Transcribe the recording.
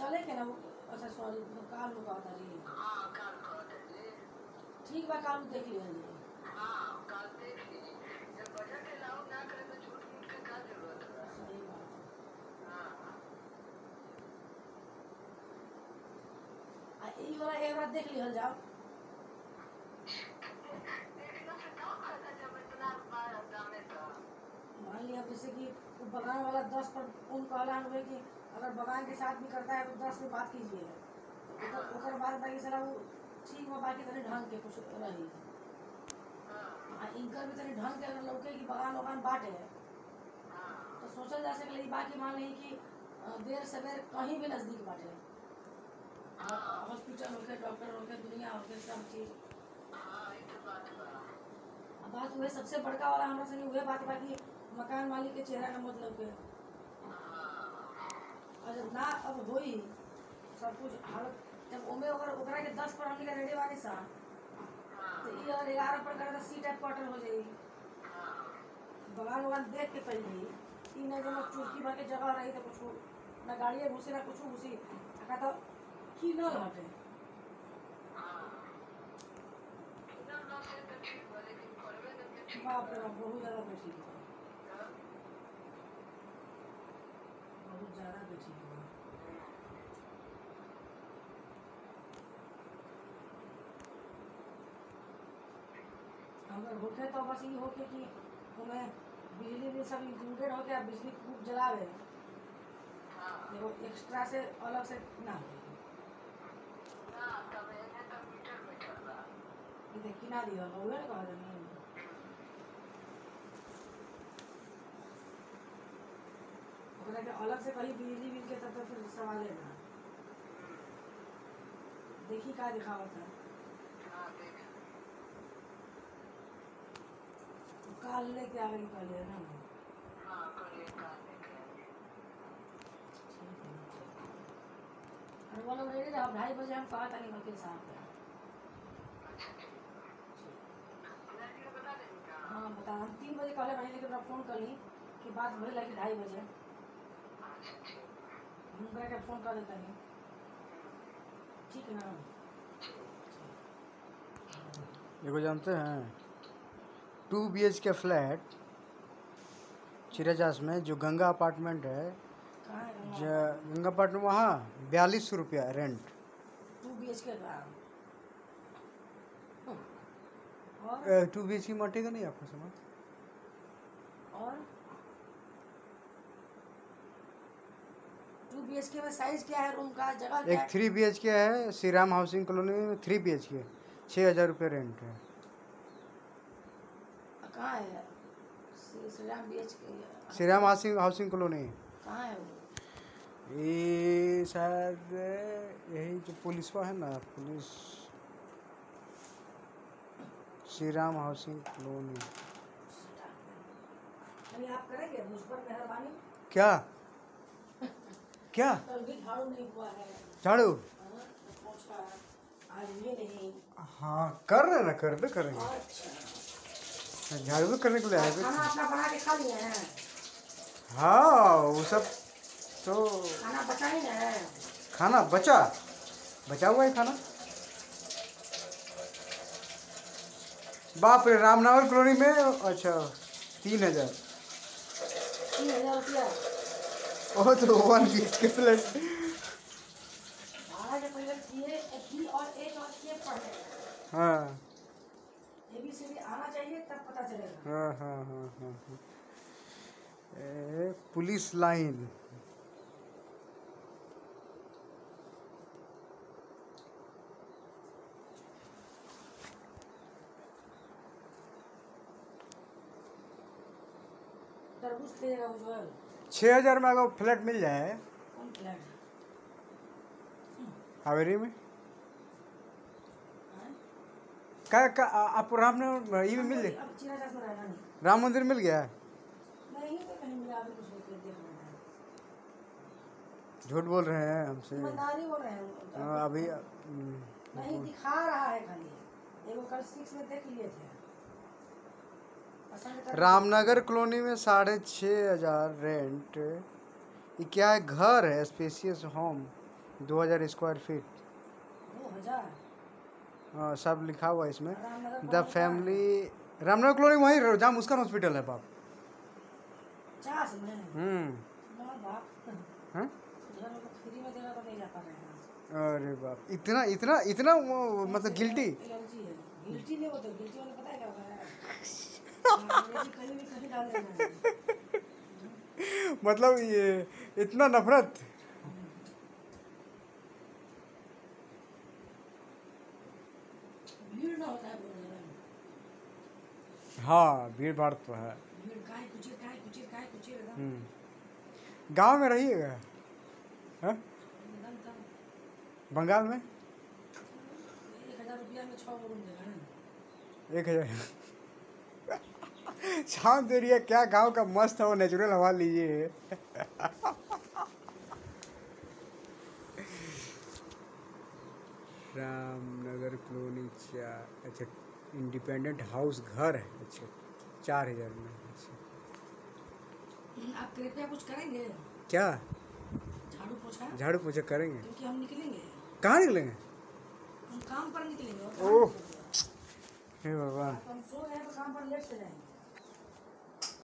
चले के ना वो अच्छा सॉरी तो काल को कहता रही हाँ ठीक बा काल देख लिया जी। हाँ काल देख ली। जब बजट अलाउ ना करे तो झूठ मूठ के का ज़रूरत बा सही बात। है। हाँ आ ई वाला एक बार देख लिहल जाओ। का दामे तो? मान लिया जैसे कि बगान वाला दस पर उन कहला हुए कि अगर बगान के साथ भी करता है तो दस में बात कीजिए। ओकर बाद बाकी सारा वो ठीक बा बाकी तनी ढंग के कुछ रही हाँ। इनकर भी तनी ढंग के अगर लौके कि बगान वगान बाटे। तो सोचल जा सके बाकी मान ली कि देर सवेर कहीं भी नज़दीक बाटे। हॉस्पिटल होके, डॉक्टर होके, दुनिया होके, सब चीज़। बात हुए, सबसे बड़का वाला हमारे संगे उहे बात बा कि मकान मालिक के चेहरा का मतलब के और जब ना अब होई सब कुछ हालत जब ओमे ओकर ओकरा के दस पर हमनी के रेडी बानी सा हाँ। तो ई अगर ग्यारह पर करे तो सी टाइप क्वार्टर हो जाई हाँ। बगान वगान देख के जाई ई ना जब चुटकी भर के जगह रही तो कुछ ना गाड़िए घुसी ना कुछ घुसी। का तो की न हटे हाँ। बाप रे बहुत ज़्यादा बेटी है हाँ? बहुत ज़्यादा बेटी है। अगर होके तो बस ये होके कि हमें बिजली भी सब इंक्लूडेड होके अब बिजली खूब जलावे हाँ। एगो एक्स्ट्रा से अलग से ना हो ना तब एने तो देख दिया ने कहा जानी के अलग से कहीं बिजली बिल के तब तो फिर सवाल है। ना देखी का दिखावत है। हाँ देख काल लेके आ गई कल है ना हाँ देख अरे बोलो रेडी रहो ढाई बजे हम कहा था वकील साहब के अच्छा ठीक लड़की को बता देंगे का हाँ बता। हम तीन बजे कहले बनी लेकिन फ़ोन कर ली कि बात भइल है कि ढाई बजे। ओकरा फ़ोन कर देता नहीं ठीक है ना देखो जानते हैं two B H K flat चिराचास में जो गंगा अपार्टमेंट है है गंगा? अपार्टमेंट वहाँ बयालीस सौ रुपया rent two B H K two B H K मटेगा नहीं आपको समझ? और? बी एच के में साइज़ क्या है रूम का जगह क्या एक थ्री बी एच के है श्री राम हाउसिंग कॉलोनी में थ्री बी एच के छः हज़ार रुपये रेंट है। कहाँ है? Shri Ram B H K Shri Ram housing housing colony कहाँ है ये शायद यही जो पुलिसवा है ना police. Shri Ram housing colony आप करेंगे मुझ पर मेहरबानी? क्या? क्या? झाड़ू है। झाड़ू? हाँ, कर रहे ना कर भी करेंगे। अच्छा। झाड़ू भी करने के लिए आए थे। हैं। हाँ वो सब तो खाना बचा ही है। खाना बचा? बचा हुआ है खाना? बाप रे रामनगर कॉलोनी में? अच्छा तीन हज़ार। तीन हज़ार रुपया। वो तो वन के हाँ ए बी सी डी आना चाहिए तब पता चलेगा। हाँ हाँ हाँ पुलिस लाइन। तरबूज उज्जवल छः हज़ार में अगर फ्लैट मिल जाए। हावेरी में। हाँ? क्या क्या आ- आप राम ने ये भी मिल नहीं। राम मंदिर मिल गया? है हैं। झूठ बोल रहे हैं हमसे। ईमानदारी बोल रहे हैं हाँ, अभी हम्म, नहीं दिखा रहा है खाली। एगो कल सिक्स में देख लिए थे। रामनगर कॉलोनी में साढ़े छः हज़ार रेंट ये क्या है? घर है स्पेसियस होम दो हज़ार स्क्वायर फीट हाँ, सब लिखा हुआ है इसमें। द फैमिली रामनगर कॉलोनी वहीं जहाँ मुस्कान हॉस्पिटल है बाप। हम्म। बाप हैं? तो तो अरे बाप इतना इतना इतना वो, मतलब गिल्टी है। गिल्टी मतलब ये इतना नफरत। है भीड़ भाड़ तो है। हम्म। गाँव में रहिएगा? हैं? बंगाल में? एक हज़ार। शांत एरिया क्या गाँव का मस्त है वो नेचुरल हवा लीजिए। रामनगर कॉलोनी चार अच्छा इंडिपेंडेंट हाउस घर है अच्छा चार हज़ार में अच्छा। आप कृपया कुछ करेंगे? क्या? झाड़ू पोछा? झाड़ू पोछा करेंगे। क्योंकि हम निकलेंगे। कहाँ निकलेंगे? हम काम पर निकलेंगे। ओह। हे भगवान।